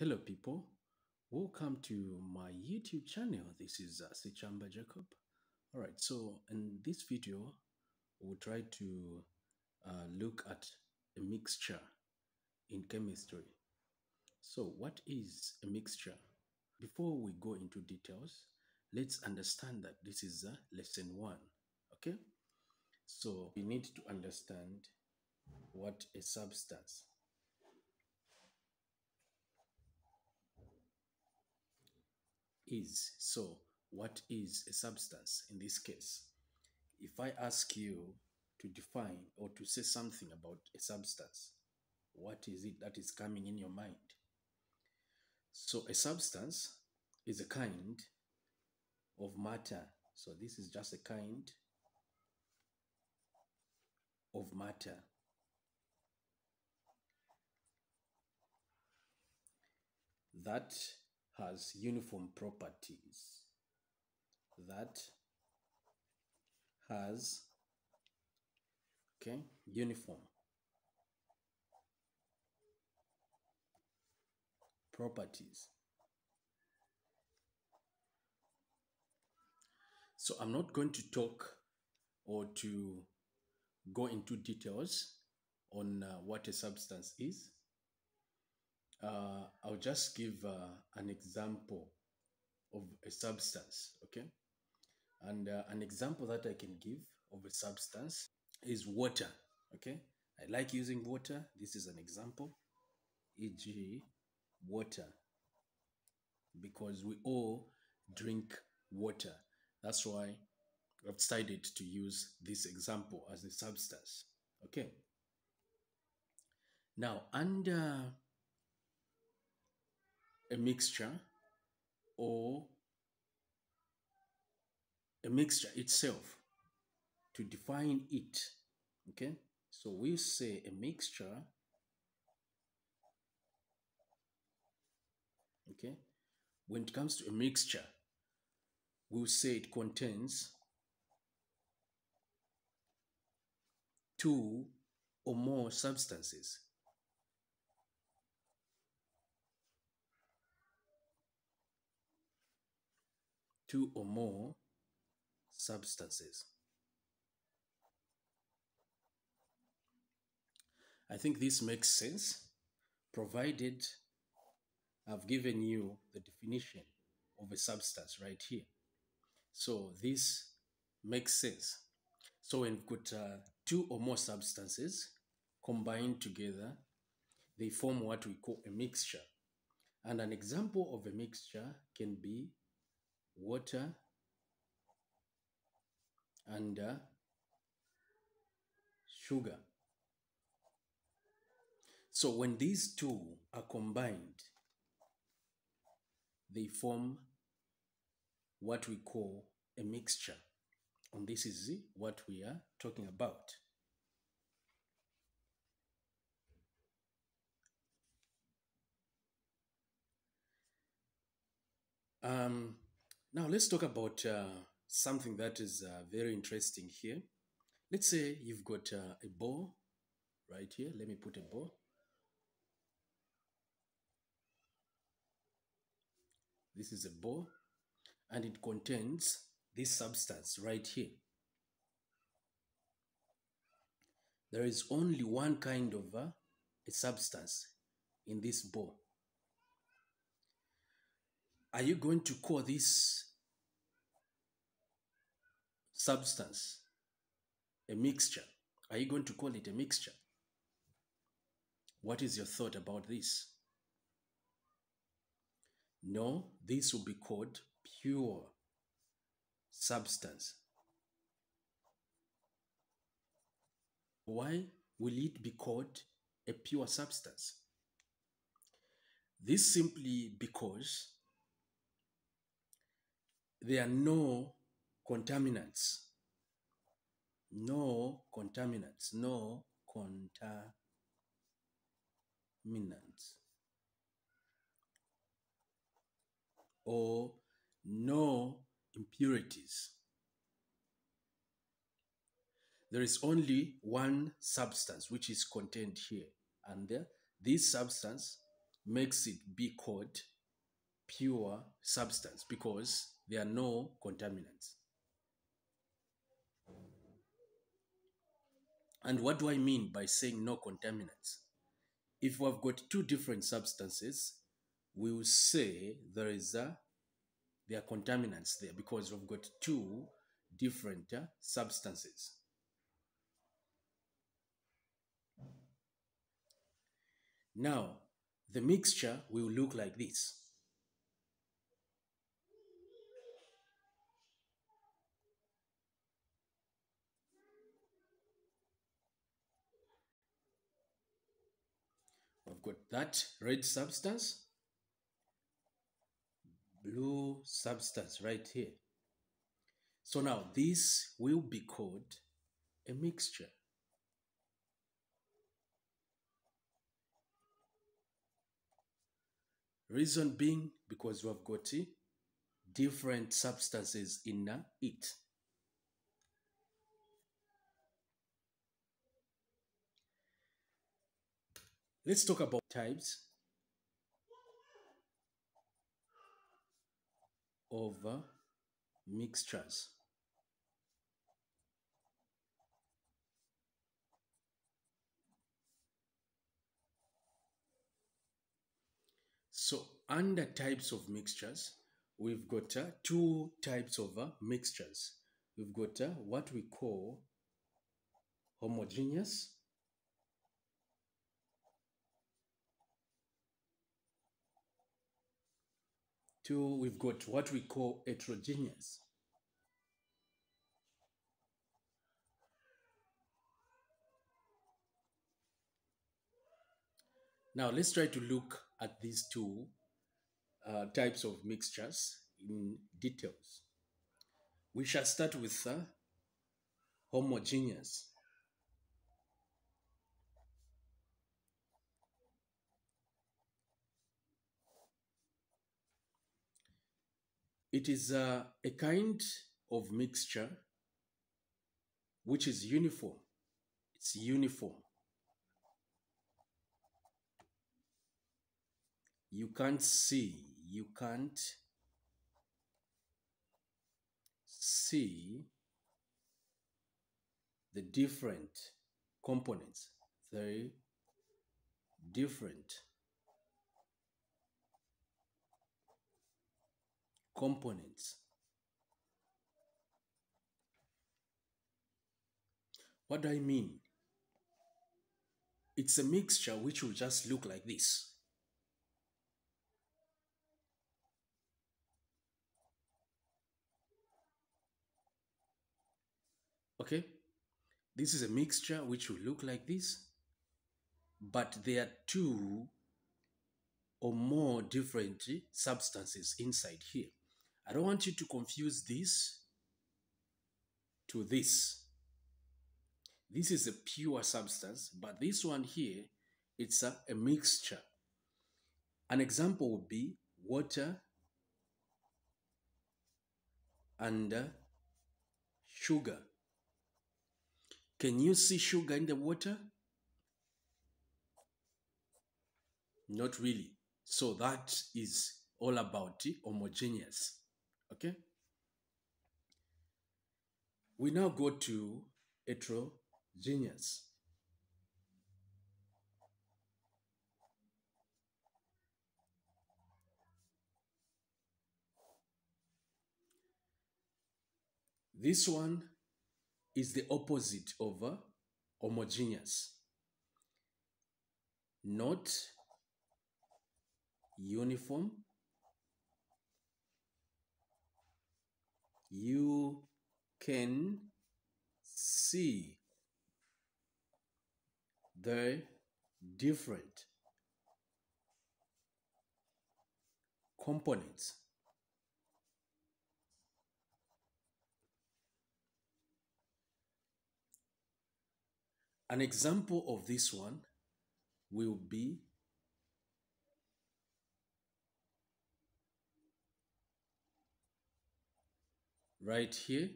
Hello, people. Welcome to my YouTube channel. This is uh, Sichamba Jacob. All right, so in this video, we'll try to uh, look at a mixture in chemistry. So, what is a mixture? Before we go into details, let's understand that this is uh, lesson one. Okay, so we need to understand what a substance is. So, what is a substance in this case? If I ask you to define or to say something about a substance, what is it that is coming in your mind? So, a substance is a kind of matter. So, this is just a kind of matter. that has uniform properties that has okay uniform properties. So i'm not going to talk or to go into details on uh, what a substance is uh, I'll just give uh, an example of a substance, okay? And uh, an example that I can give of a substance is water, okay? I like using water. This is an example, e.g., water, because we all drink water. That's why I've decided to use this example as a substance, okay? Now, under a mixture or a mixture itself to define it. Okay, so we say a mixture. Okay, when it comes to a mixture, we'll say it contains two or more substances two or more substances. I think this makes sense, provided I've given you the definition of a substance right here. So this makes sense. So when we've got uh, two or more substances combined together, they form what we call a mixture. And an example of a mixture can be water and uh, sugar. So when these two are combined, they form what we call a mixture. And this is what we are talking about. Um, now let's talk about uh, something that is uh, very interesting here. Let's say you've got uh, a ball right here. Let me put a ball. This is a ball and it contains this substance right here. There is only one kind of uh, a substance in this ball. Are you going to call this substance a mixture? Are you going to call it a mixture? What is your thought about this? No, this will be called pure substance. Why will it be called a pure substance? This simply because there are no contaminants. No contaminants. No contaminants. Or no impurities. There is only one substance which is contained here, and uh, this substance makes it be called pure substance because there are no contaminants. And what do I mean by saying no contaminants? If we've got two different substances, we will say there is a there are contaminants there because we've got two different uh, substances. Now, the mixture will look like this. We've got that red substance, blue substance right here. So now this will be called a mixture. Reason being because we've got different substances in it. Let's talk about types of uh, mixtures. So under types of mixtures, we've got uh, two types of uh, mixtures. We've got uh, what we call homogeneous We've got what we call heterogeneous. Now let's try to look at these two uh, types of mixtures in details. We shall start with uh, homogeneous. It is uh, a kind of mixture which is uniform. It's uniform. You can't see, you can't see the different components, very different components. What do I mean? It's a mixture which will just look like this. Okay? This is a mixture which will look like this, but there are two or more different substances inside here. I don't want you to confuse this to this. This is a pure substance, but this one here, it's a, a mixture. An example would be water and uh, sugar. Can you see sugar in the water? Not really. So that is all about homogeneous. Okay? We now go to heterogeneous. This one is the opposite of uh, homogeneous. Not uniform. You can see the different components. An example of this one will be right here.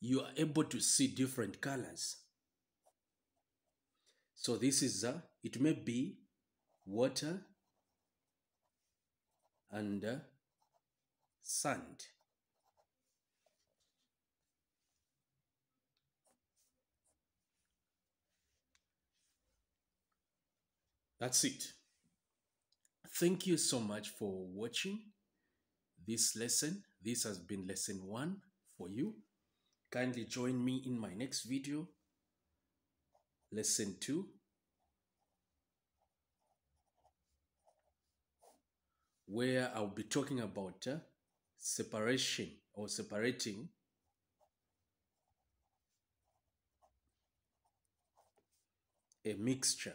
you are able to see different colors. So this is, uh, it may be water and uh, sand. That's it. Thank you so much for watching this lesson. This has been lesson one for you. Kindly join me in my next video, lesson two. Where I'll be talking about uh, separation or separating a mixture.